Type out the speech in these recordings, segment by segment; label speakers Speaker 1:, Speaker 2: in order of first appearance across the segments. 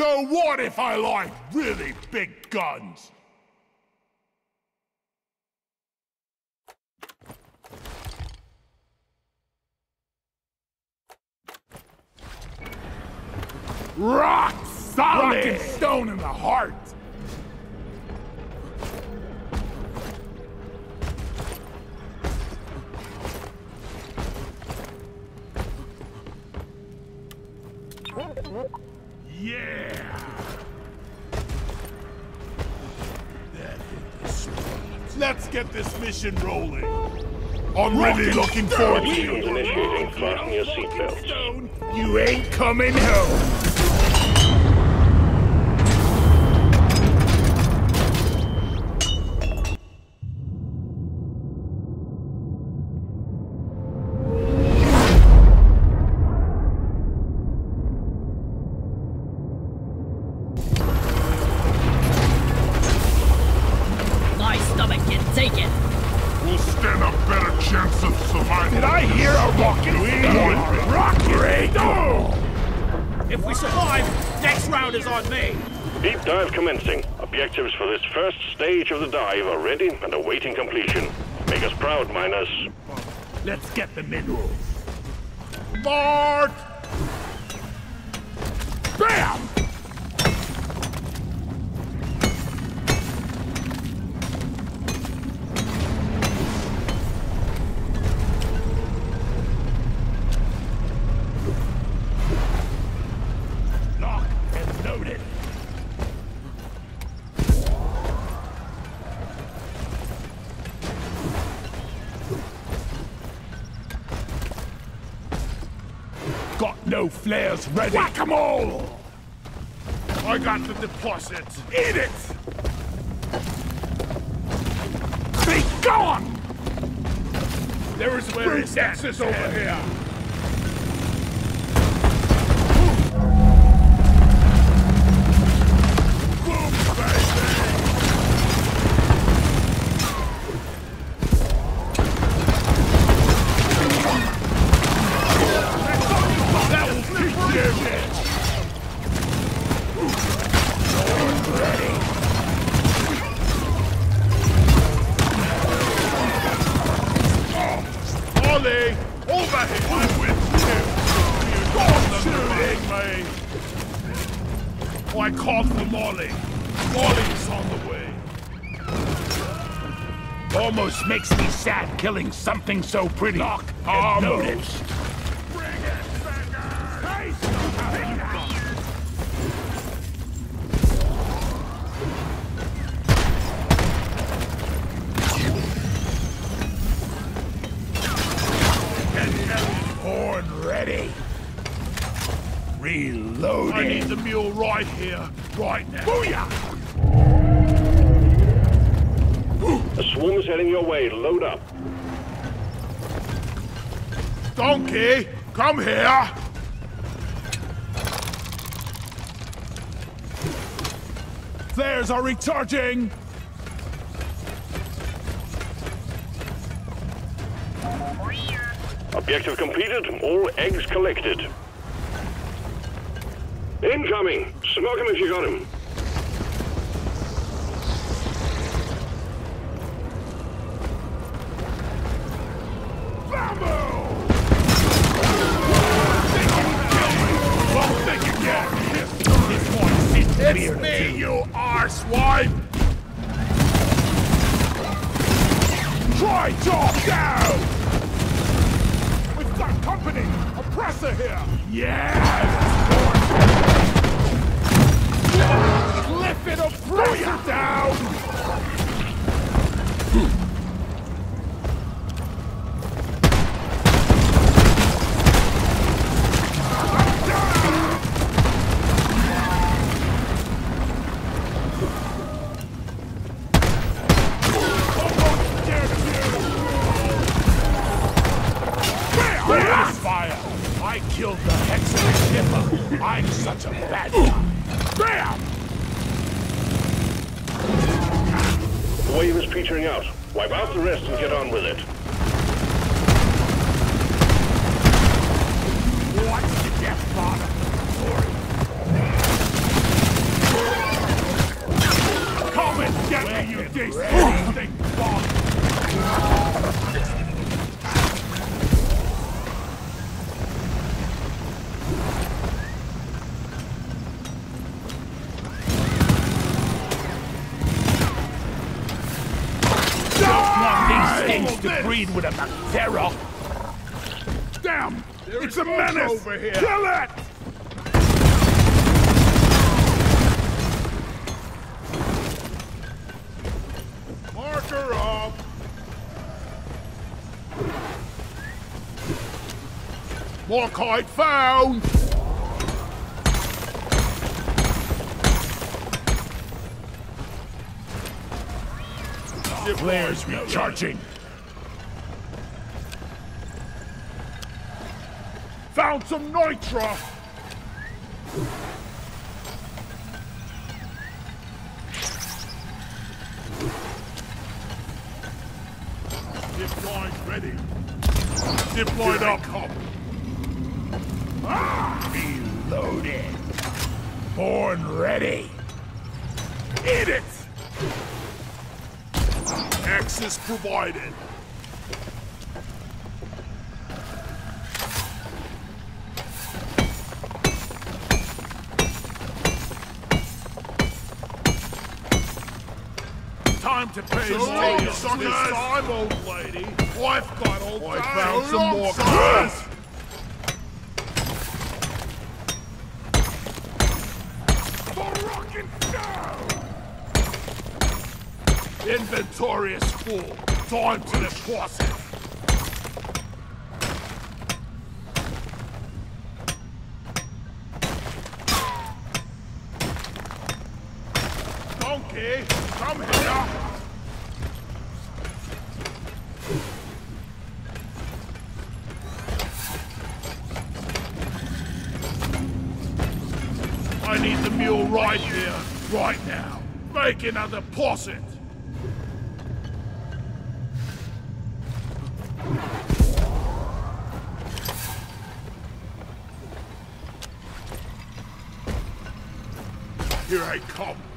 Speaker 1: So what if I like really big guns? Rock solid! Rock and stone in the heart! Yeah! Let's get this mission rolling. I'm really looking forward to
Speaker 2: Sequence initiating. Fasten your seatbelts.
Speaker 1: You ain't coming home.
Speaker 2: Objectives for this first stage of the dive are ready and awaiting completion. Make us proud, miners.
Speaker 1: Let's get the minerals. Mark! Bam! Flares ready. Whack 'em all! I got the deposit. Eat it! Be gone! There is where access over here. I called for Molly. Molly's on the way. Almost makes me sad killing something so pretty. Knock Almost. Bring I need the mule right here, right now. Booyah!
Speaker 2: A swarm is heading your way. Load up.
Speaker 1: Donkey, come here! Flares are recharging!
Speaker 2: Objective completed. All eggs collected. Incoming. Smoke him if you got him.
Speaker 1: It's me, you arsewipe! Try! We've got company! Oppressor here! Yes! Cliff it, you down! Morkite found! Flares recharging. Found some nitra!
Speaker 3: Suckers.
Speaker 1: this time, old lady. I've got old I
Speaker 3: time.
Speaker 1: found some more cars. Inventory is full. Time to deposit. Donkey, come here! I need the mule right here, right now. Make another deposit. Here I come.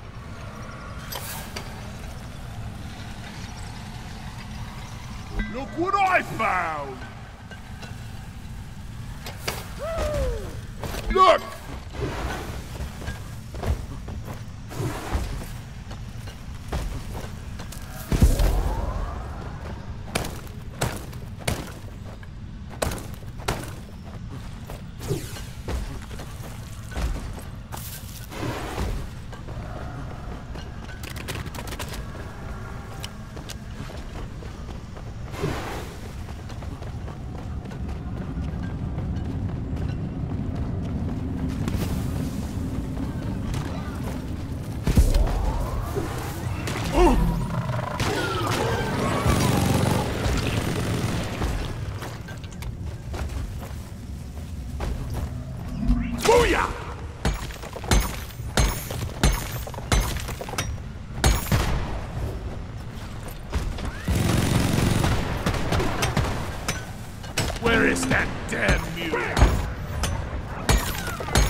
Speaker 1: Where is that damn mule?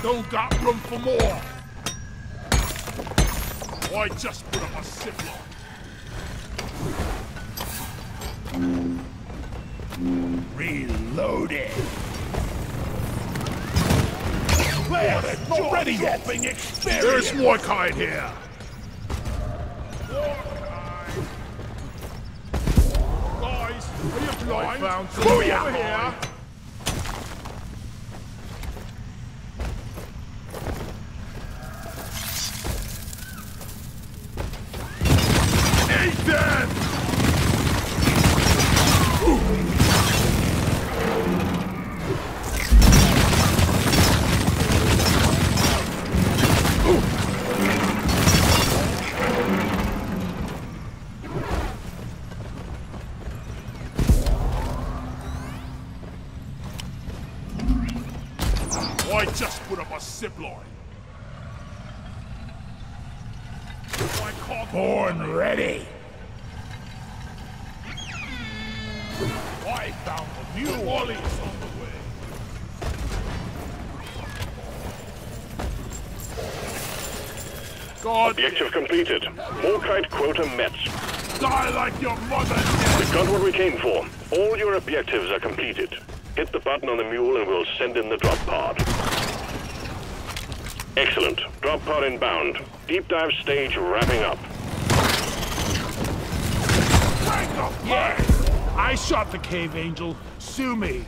Speaker 1: Don't got room for more. I just put up a zipline. Reloaded. What a not ready yet. experience. There's Morkite here.
Speaker 3: Guys, are you blind?
Speaker 1: found
Speaker 3: Booyah!
Speaker 1: over here. I found the new Ollie's on the way. God,
Speaker 2: Objective completed. Morkite quota met.
Speaker 1: die like your mother
Speaker 2: We've got what we came for. All your objectives are completed. Hit the button on the mule and we'll send in the drop pod. Excellent. Drop pod inbound. Deep dive stage wrapping up.
Speaker 1: Tank of yeah. I shot the cave angel. Sue me.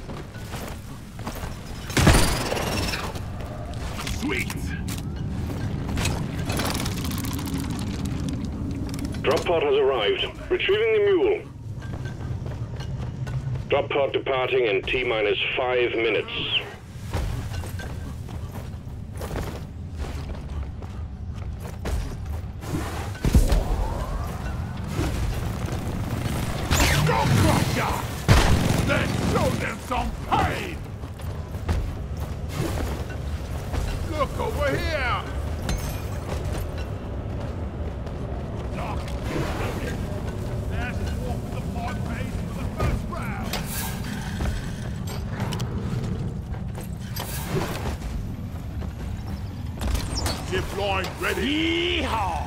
Speaker 1: Sweet.
Speaker 2: Drop pod has arrived. Retrieving the mule. Drop pod departing in T minus five minutes.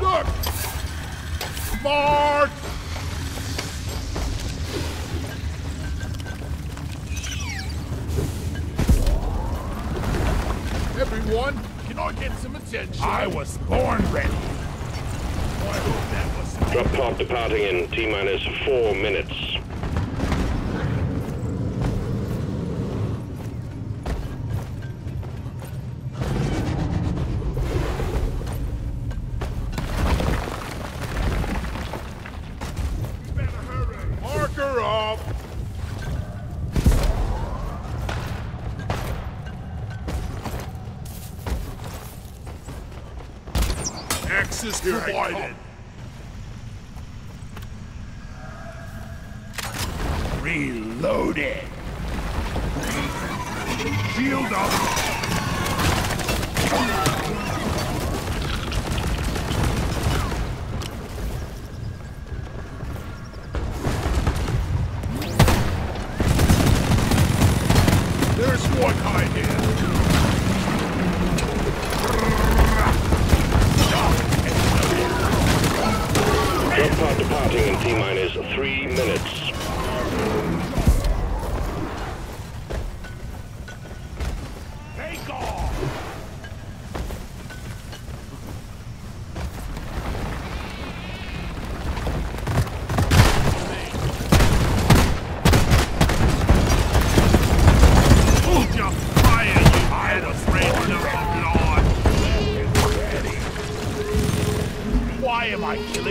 Speaker 3: Look! March! Everyone, can I get some attention?
Speaker 1: I was born ready.
Speaker 3: I that was
Speaker 2: Drop pod departing in T minus four minutes.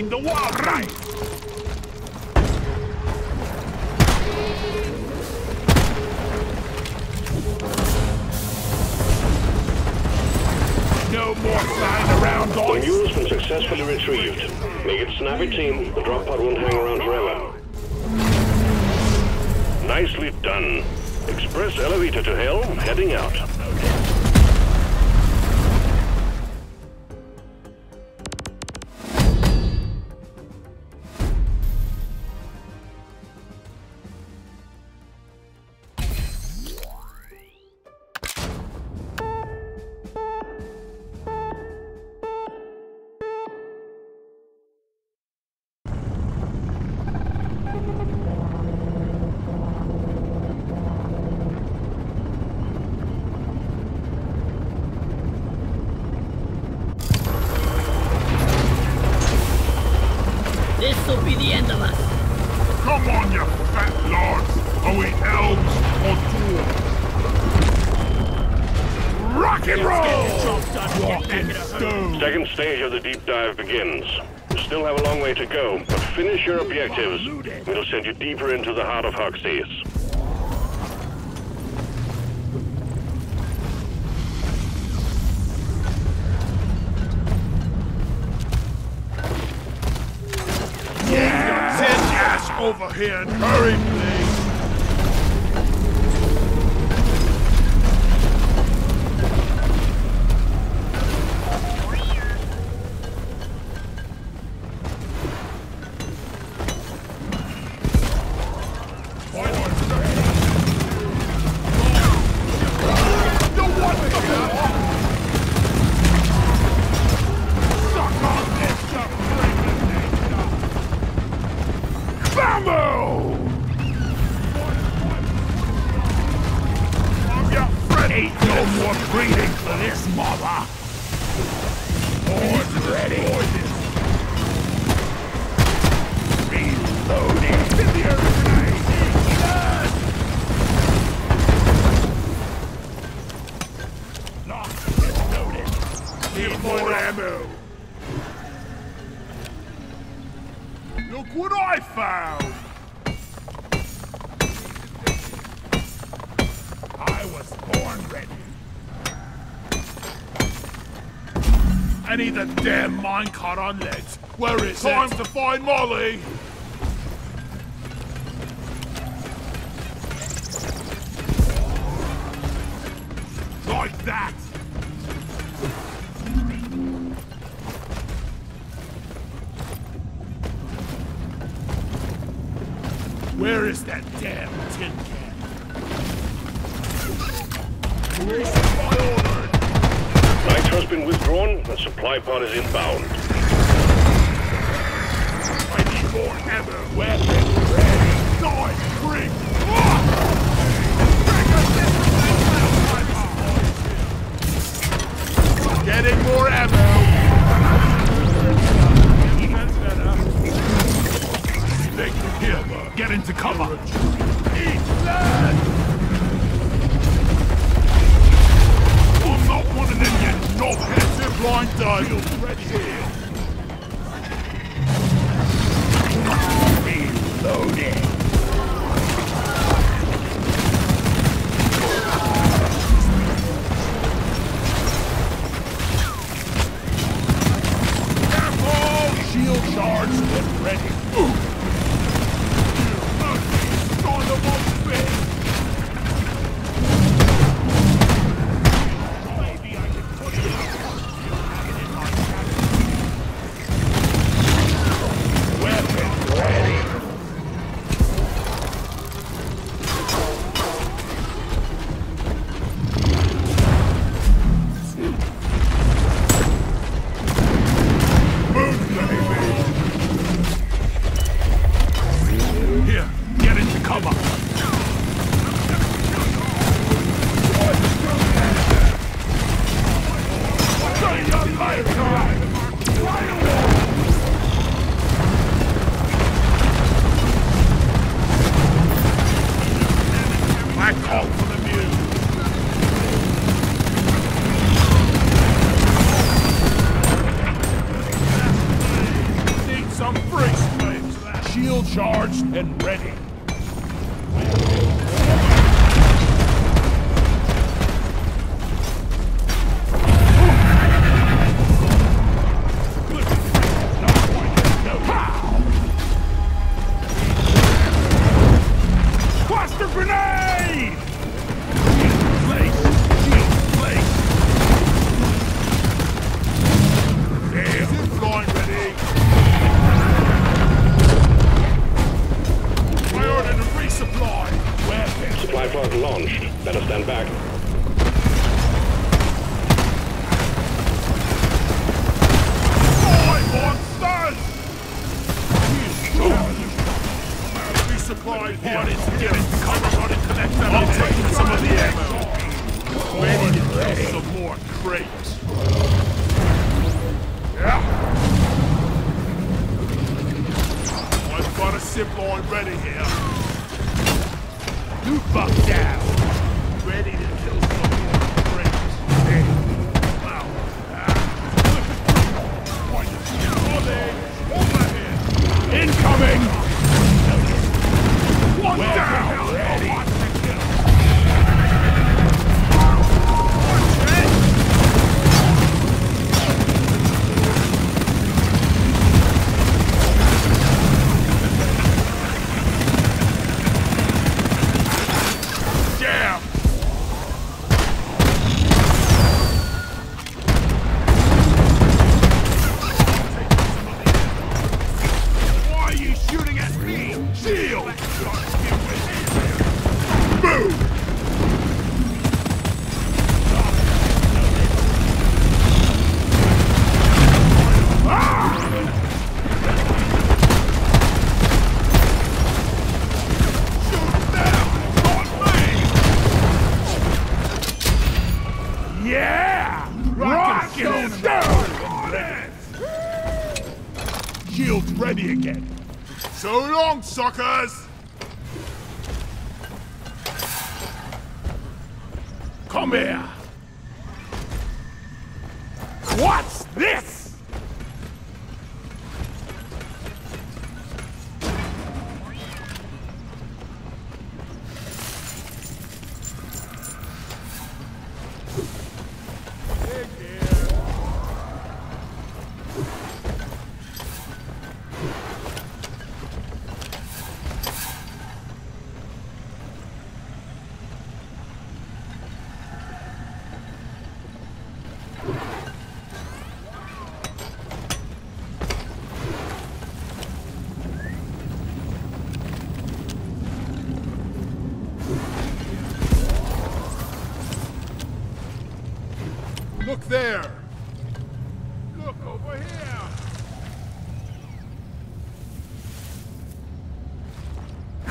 Speaker 1: The wildlife? In stone!
Speaker 2: Second stage of the deep dive begins. You still have a long way to go, but finish your objectives. It'll send you deeper into the heart of Hoxxes.
Speaker 3: Send ass over here and hurry, please.
Speaker 1: Look what I found! I was born ready.
Speaker 3: I need a damn minecart on legs. Where is Time it? Time to find Molly!
Speaker 1: The supply pod is inbound.
Speaker 3: Suckers!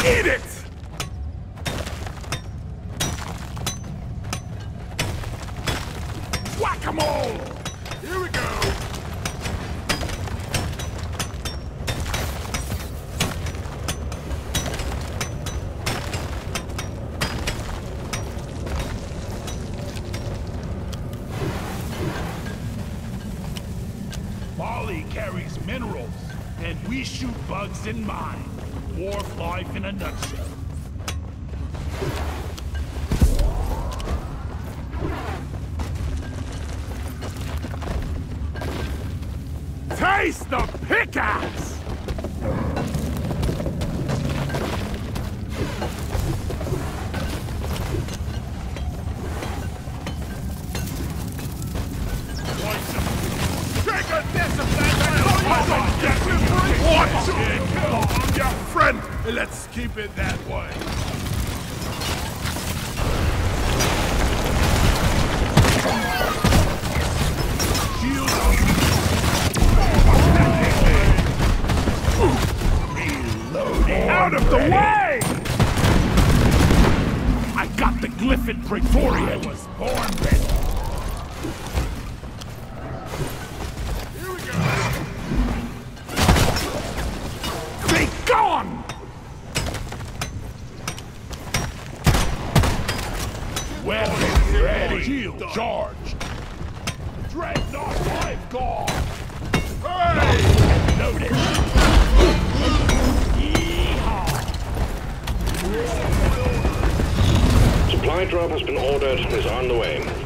Speaker 4: Eat it!
Speaker 1: in mind. Wharf life in a nutshell.
Speaker 4: Born ready. Here
Speaker 1: gone! Ready.
Speaker 3: Charge. drop has been ordered and is on the way.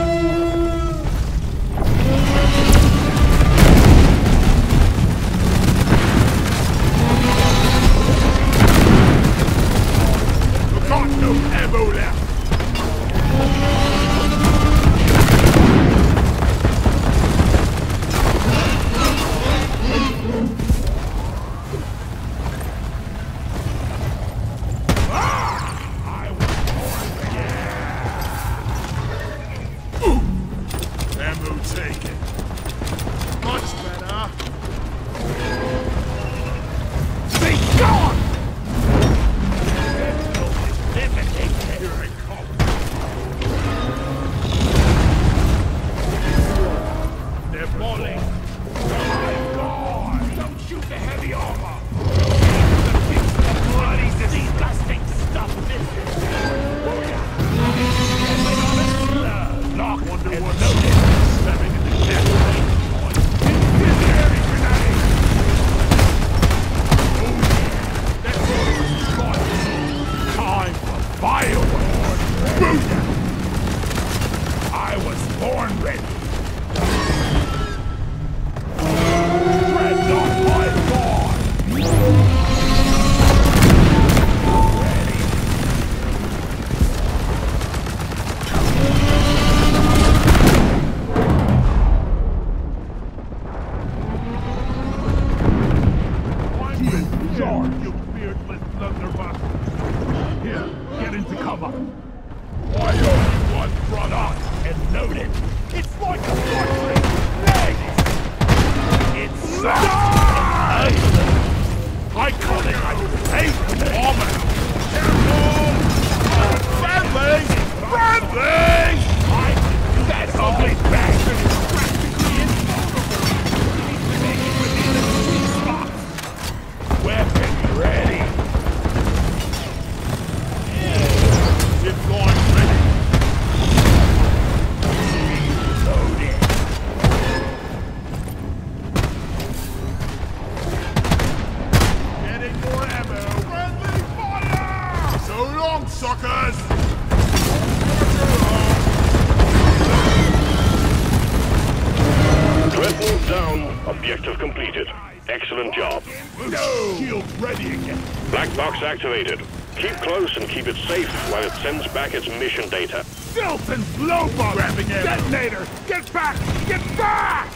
Speaker 2: job.
Speaker 1: No! Shield ready again.
Speaker 2: Black box activated. Keep close and keep it safe while it sends back its mission data.
Speaker 1: Filth and blowbug! Grabbing ammo. Detonator! Get back! Get back!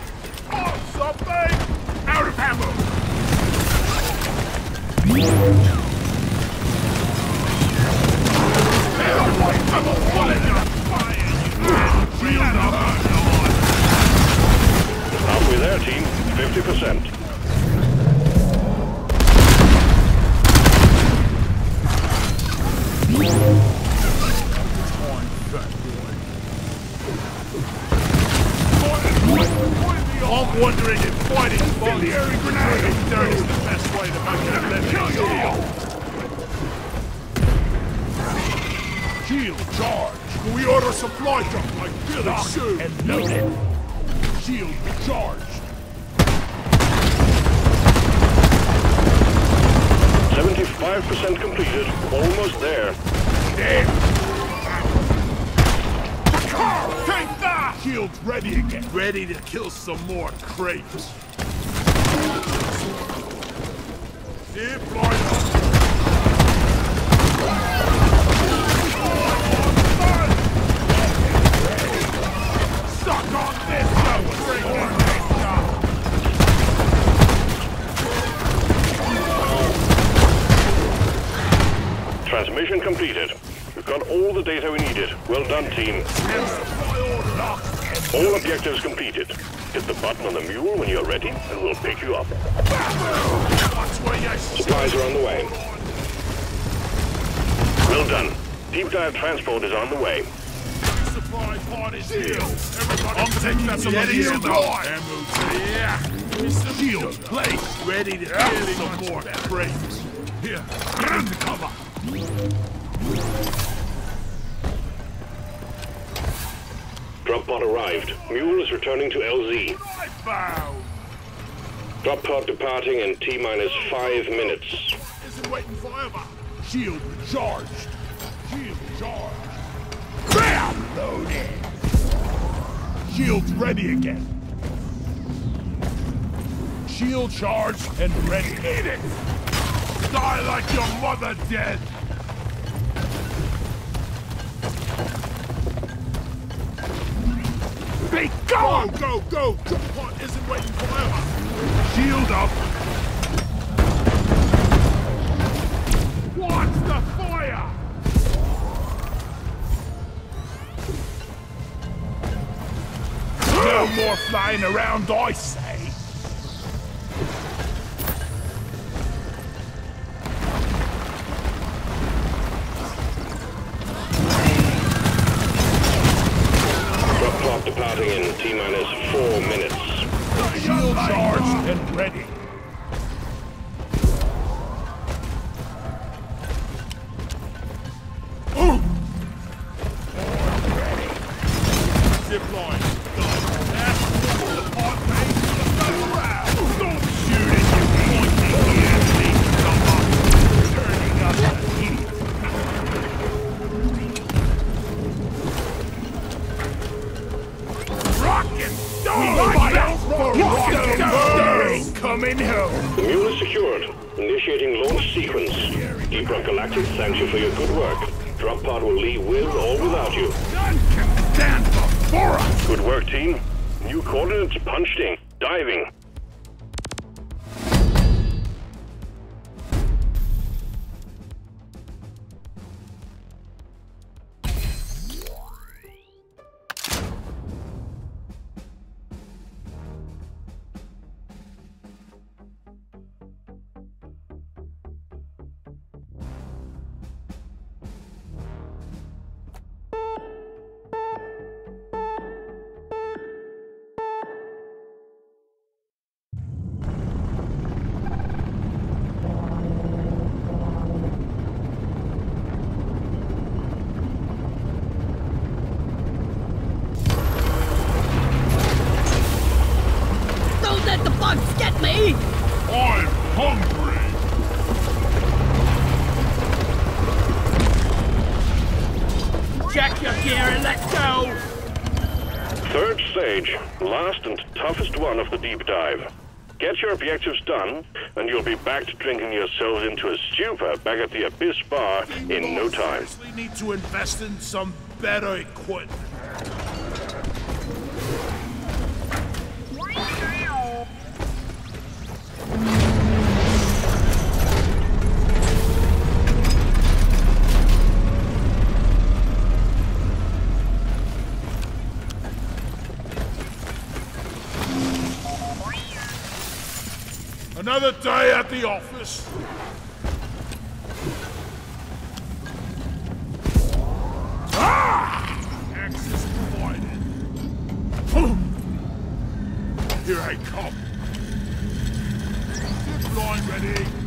Speaker 1: Oh, something! Out of ammo! I'm a bullet in a fire! Shield up!
Speaker 2: Halfway there, team. 50%.
Speaker 1: I'm wondering if fighting incendiary grenade dirt is the best way to make it let kill you. Shield charge. We order a supply drop like Billy Sue? And loaded. Shield charged.
Speaker 2: 75% completed. Almost there.
Speaker 1: Damn. Take that! Shield's ready again. Ready to kill some more crates. Zip
Speaker 2: team. All objectives completed. Hit the button on the mule when you're ready, and we'll pick you up.
Speaker 1: That's where you
Speaker 2: Supplies are on the way. Well done. Deep dive transport is on the way.
Speaker 1: supply pod is here. I'm taking that some shield on. Yeah. Shield place. Ready to kill some more crates. Here, get into cover.
Speaker 2: Drop pod arrived. Mule is returning to LZ. Drop pod departing in T minus five minutes.
Speaker 1: Isn't waiting forever. Shield recharged. Shield charged. Bam! Loaded. Shield's ready again. Shield charged and ready. Eat it! Die like your mother dead! Be gone! Go, go, go! Drop pod isn't waiting forever. Shield up. Watch the fire! No more flying around, I
Speaker 2: last and toughest one of the deep dive. Get your objectives done, and you'll be back to drinking yourselves into a stupor back at the Abyss Bar in no time.
Speaker 3: We need to invest in some better equipment. Another day at the office. Ah! Access provided. Here I come. Zip line ready.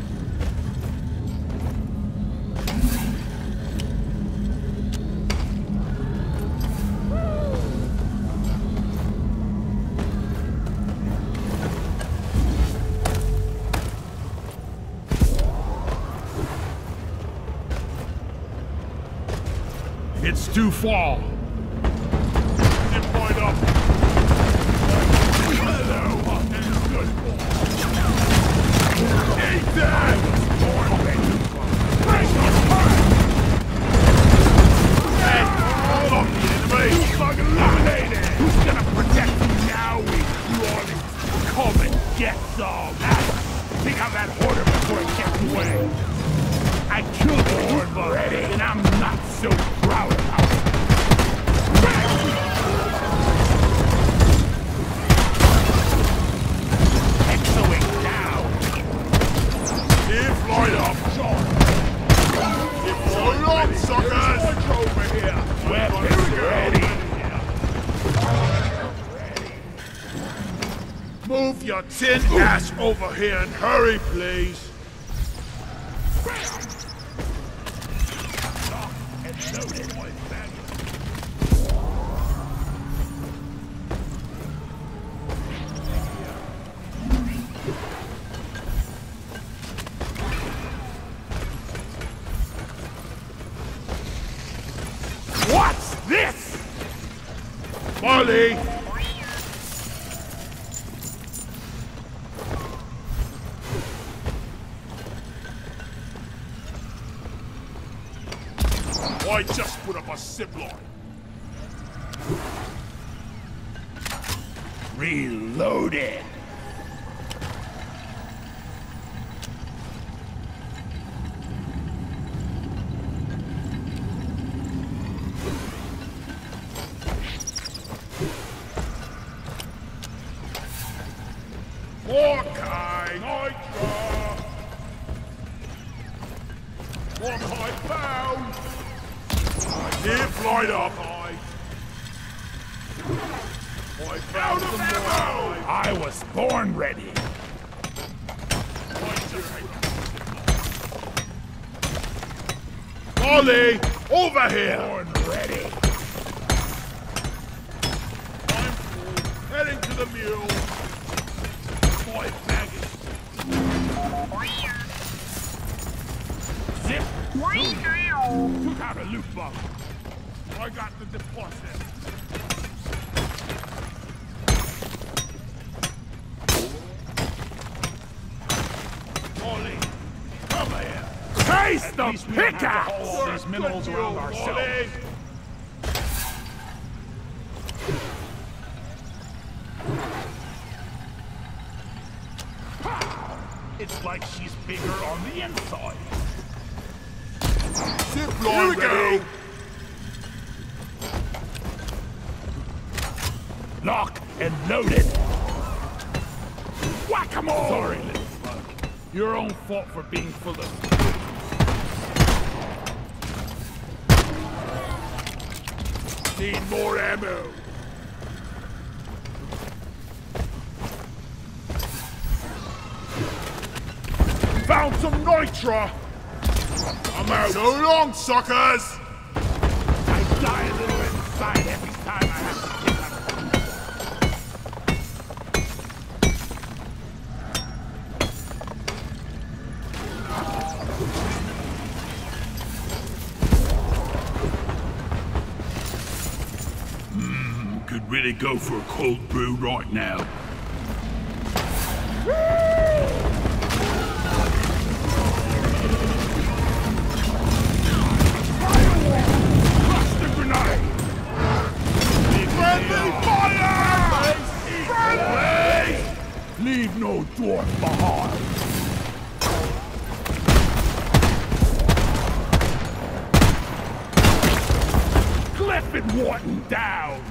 Speaker 3: Too over here and hurry, please. What's this? Molly! The mule! Boy, baggage! Zip! Took out a loot box. I got the deposit. Ollie, come here. Taste the pickaxe!
Speaker 1: these minerals around ourselves.
Speaker 3: Ollie. Ammo. Found some nitra. I'm out. So long, suckers. Could really go for a cold brew right now.
Speaker 1: Leave no dwarf behind. Cliff and Wharton down!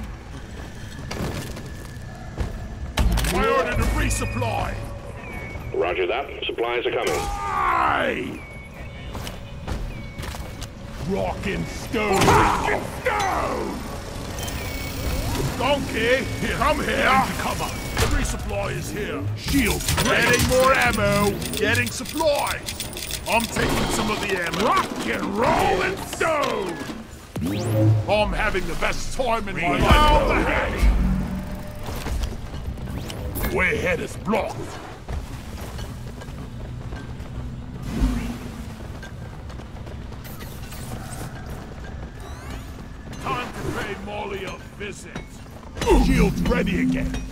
Speaker 1: I ordered a resupply!
Speaker 2: Roger that. Supplies are coming.
Speaker 1: Aye! Rock and stone! Rock and stone! Donkey, here, come here! Cover! The resupply is here. Shield, getting more ammo, getting supplies. I'm taking some of the ammo. Rock and roll and stone! I'm having the best time in my life. Way ahead is blocked. Time to pay Molly a visit. Shield's ready again.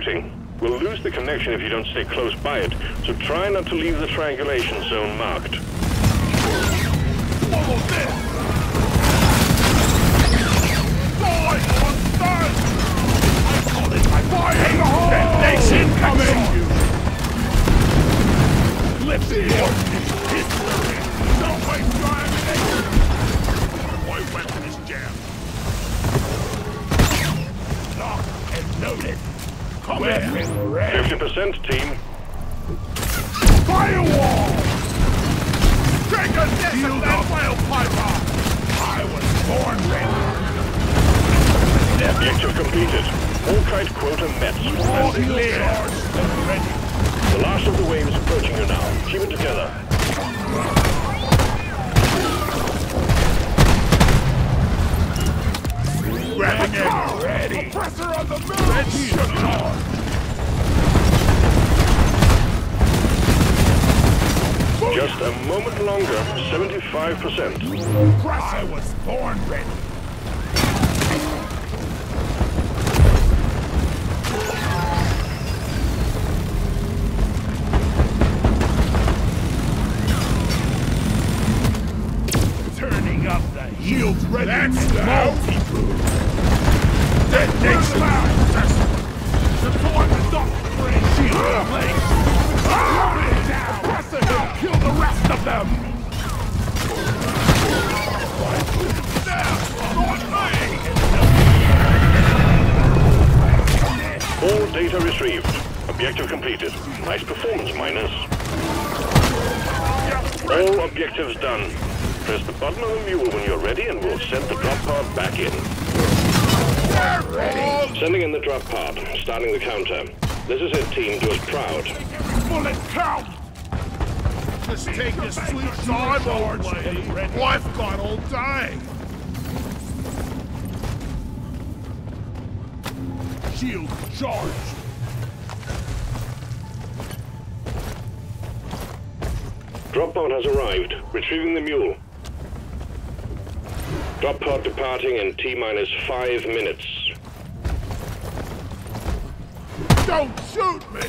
Speaker 2: We'll lose the connection if you don't stay close by it, so try not to leave the triangulation zone marked.
Speaker 1: On stun! Come
Speaker 2: 50% team.
Speaker 1: Firewall! Take a dish of that piper! I was born ready.
Speaker 2: Objective completed. Morkite quota met.
Speaker 1: All clear. ready.
Speaker 2: The last of the wave is approaching you now. Keep it together.
Speaker 1: Grabbing it. Ready. Pressure on the move. Ready charge.
Speaker 2: Just a moment longer. 75%.
Speaker 1: I was born ready. Turning up the heels ready. That's the
Speaker 2: data retrieved. Objective completed. Nice performance, miners. All objectives done. Press the button on the mule when you're ready and we'll send the drop pod back in. Ready. Sending in the drop pod. Starting the counter. This is it, team. Do us proud.
Speaker 1: Bullet count! Just take this sweet time, lady. I've got all day. Shield charged.
Speaker 2: Drop pod has arrived. Retrieving the mule. Drop pod departing in T minus five minutes.
Speaker 1: Don't shoot me!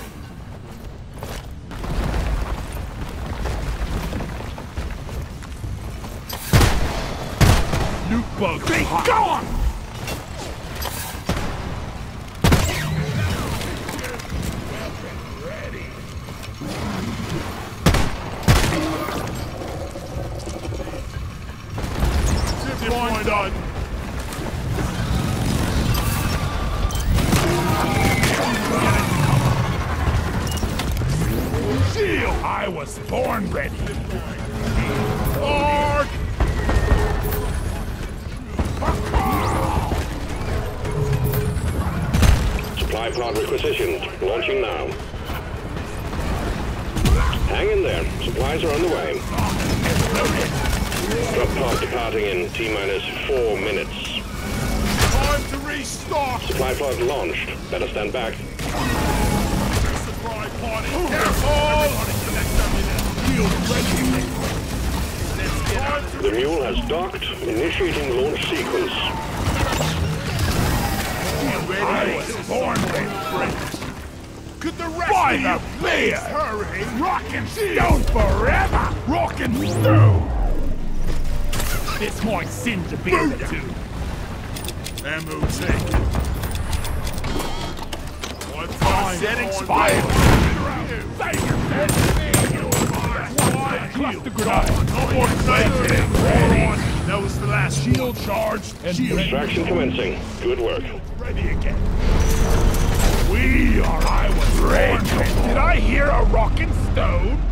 Speaker 1: Nuke bug. Be gone!
Speaker 2: Back.
Speaker 3: Supply party! Careful! Shield ready! Let's get out
Speaker 2: The mule has docked. Initiating launch sequence.
Speaker 3: I was born ready. Could the rest By of the you please hurry? Rockin' stone forever! Rockin' stone! This might singe a bit of the two. Ammo taken. One time set expired. Cluster grenade. No more fighting. That was the last shield charged and shield
Speaker 2: Extraction commencing. Good work.
Speaker 3: ready again. We are. I was ready. Did I hear a rockin' stone?